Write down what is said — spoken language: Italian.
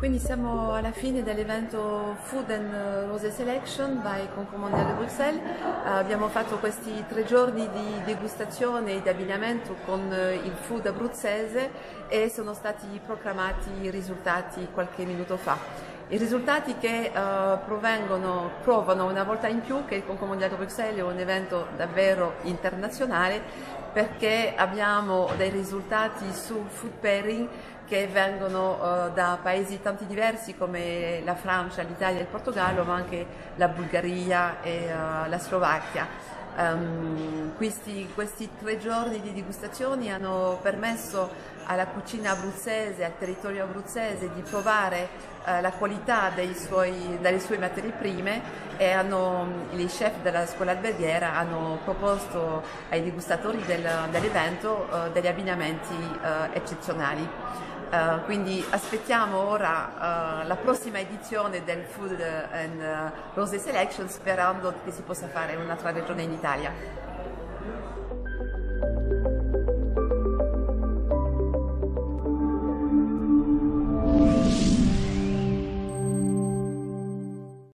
quindi siamo alla fine dell'evento Food and Rose Selection by Concours Mondiale di Bruxelles. Uh, abbiamo fatto questi tre giorni di degustazione e di abbinamento con uh, il food abruzzese e sono stati proclamati i risultati qualche minuto fa. I risultati che uh, provengono, provano una volta in più che il di Bruxelles è un evento davvero internazionale perché abbiamo dei risultati sul food pairing che vengono uh, da paesi tanti diversi come la Francia, l'Italia e il Portogallo, ma anche la Bulgaria e uh, la Slovacchia. Um, questi, questi, tre giorni di degustazioni hanno permesso alla cucina abruzzese, al territorio abruzzese di provare uh, la qualità suoi, delle sue materie prime e hanno, gli chef della scuola alberghiera hanno proposto ai degustatori del, dell'evento degli abbinamenti eccezionali. Uh, quindi aspettiamo ora uh, la prossima edizione del Food and Rose Selection sperando che si possa fare un'altra regione in Italia.